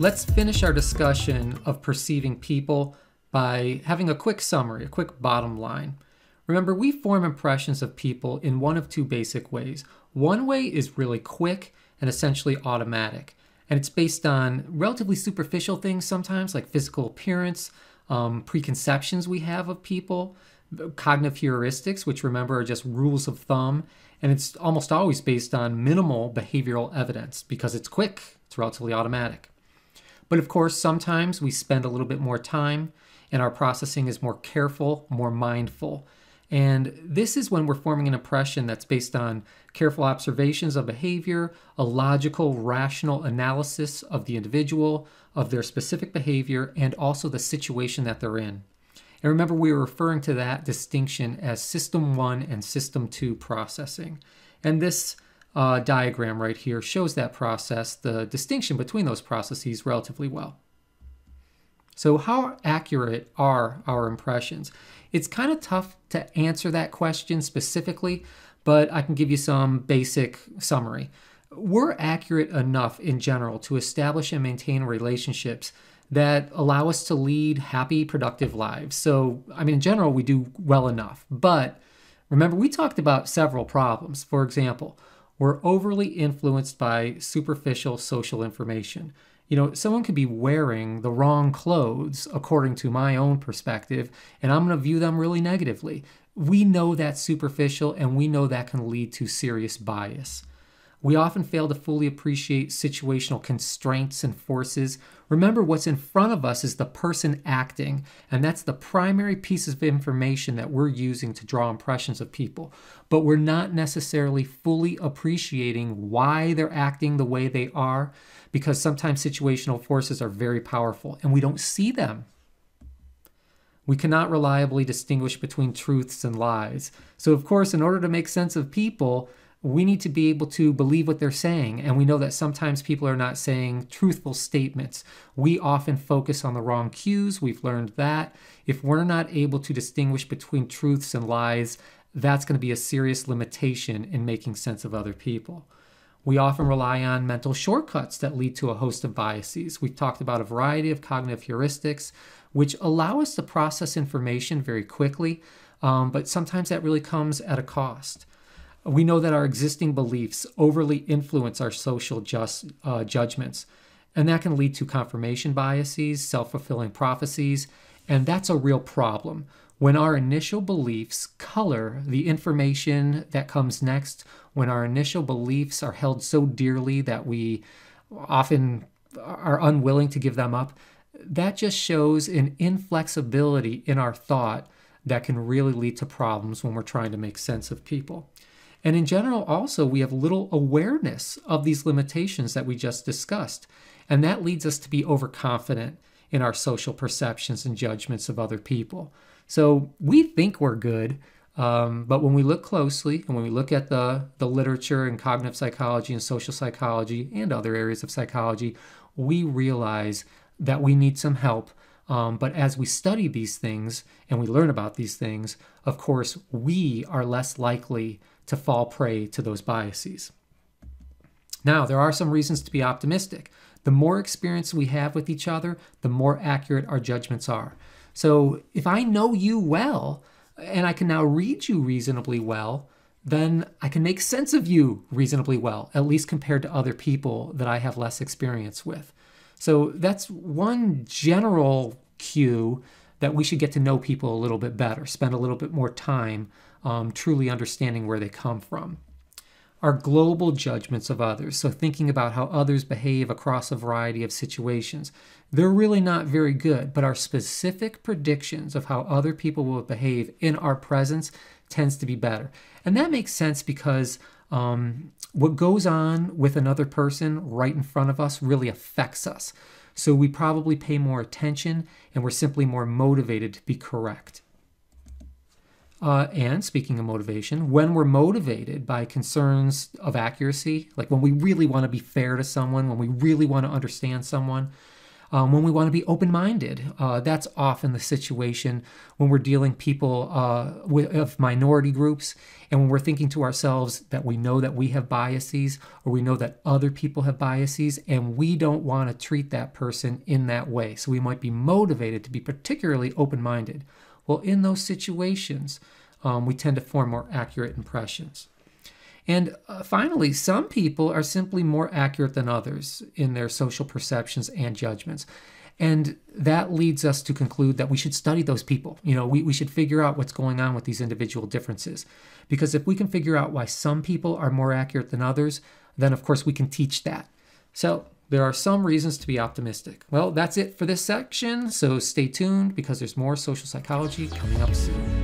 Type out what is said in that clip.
let's finish our discussion of perceiving people by having a quick summary, a quick bottom line. Remember, we form impressions of people in one of two basic ways. One way is really quick and essentially automatic, and it's based on relatively superficial things sometimes, like physical appearance, um, preconceptions we have of people, cognitive heuristics, which remember are just rules of thumb, and it's almost always based on minimal behavioral evidence because it's quick, it's relatively automatic. But of course, sometimes we spend a little bit more time and our processing is more careful, more mindful. And this is when we're forming an impression that's based on careful observations of behavior, a logical, rational analysis of the individual, of their specific behavior, and also the situation that they're in. And remember, we were referring to that distinction as System 1 and System 2 processing. And this uh, diagram right here shows that process, the distinction between those processes, relatively well. So, how accurate are our impressions? It's kind of tough to answer that question specifically, but I can give you some basic summary. We're accurate enough in general to establish and maintain relationships that allow us to lead happy, productive lives. So, I mean, in general, we do well enough. But remember, we talked about several problems. For example, we're overly influenced by superficial social information. You know, someone could be wearing the wrong clothes according to my own perspective, and I'm going to view them really negatively. We know that's superficial, and we know that can lead to serious bias. We often fail to fully appreciate situational constraints and forces. Remember, what's in front of us is the person acting, and that's the primary piece of information that we're using to draw impressions of people. But we're not necessarily fully appreciating why they're acting the way they are, because sometimes situational forces are very powerful and we don't see them. We cannot reliably distinguish between truths and lies. So, of course, in order to make sense of people, we need to be able to believe what they're saying. And we know that sometimes people are not saying truthful statements. We often focus on the wrong cues. We've learned that. If we're not able to distinguish between truths and lies, that's going to be a serious limitation in making sense of other people. We often rely on mental shortcuts that lead to a host of biases. We've talked about a variety of cognitive heuristics which allow us to process information very quickly, um, but sometimes that really comes at a cost. We know that our existing beliefs overly influence our social just, uh, judgments, and that can lead to confirmation biases, self fulfilling prophecies, and that's a real problem. When our initial beliefs color the information that comes next, when our initial beliefs are held so dearly that we often are unwilling to give them up, that just shows an inflexibility in our thought that can really lead to problems when we're trying to make sense of people. And in general, also, we have little awareness of these limitations that we just discussed. And that leads us to be overconfident in our social perceptions and judgments of other people. So we think we're good, um, but when we look closely and when we look at the, the literature in cognitive psychology and social psychology and other areas of psychology, we realize that we need some help. Um, but as we study these things and we learn about these things, of course, we are less likely to fall prey to those biases. Now, there are some reasons to be optimistic. The more experience we have with each other, the more accurate our judgments are. So, if I know you well and I can now read you reasonably well, then I can make sense of you reasonably well, at least compared to other people that I have less experience with. So, that's one general cue that we should get to know people a little bit better, spend a little bit more time um, truly understanding where they come from. Our global judgments of others, so thinking about how others behave across a variety of situations, they're really not very good, but our specific predictions of how other people will behave in our presence tends to be better. And that makes sense because um, what goes on with another person right in front of us really affects us. So we probably pay more attention and we're simply more motivated to be correct. Uh, and speaking of motivation, when we're motivated by concerns of accuracy, like when we really want to be fair to someone, when we really want to understand someone, Um, when we want to be open minded, uh, that's often the situation when we're dealing people uh, with, of minority groups and when we're thinking to ourselves that we know that we have biases or we know that other people have biases and we don't want to treat that person in that way. So we might be motivated to be particularly open minded. Well, in those situations, um, we tend to form more accurate impressions. And uh, finally, some people are simply more accurate than others in their social perceptions and judgments. And that leads us to conclude that we should study those people. You know, we, we should figure out what's going on with these individual differences. Because if we can figure out why some people are more accurate than others, then of course we can teach that. So there are some reasons to be optimistic. Well, that's it for this section. So stay tuned because there's more social psychology coming up soon.